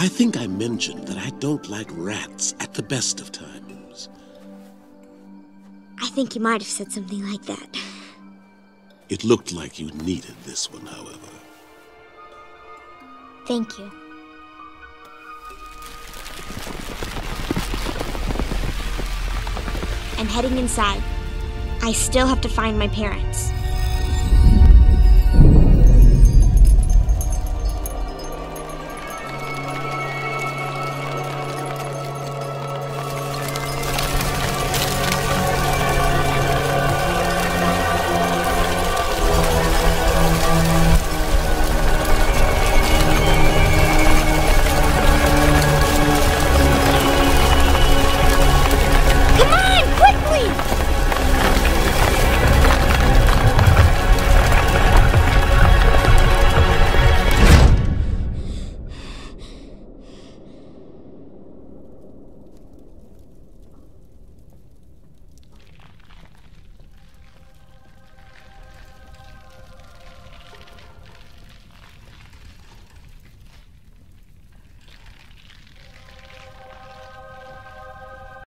I think I mentioned that I don't like rats at the best of times. I think you might have said something like that. It looked like you needed this one, however. Thank you. I'm heading inside. I still have to find my parents.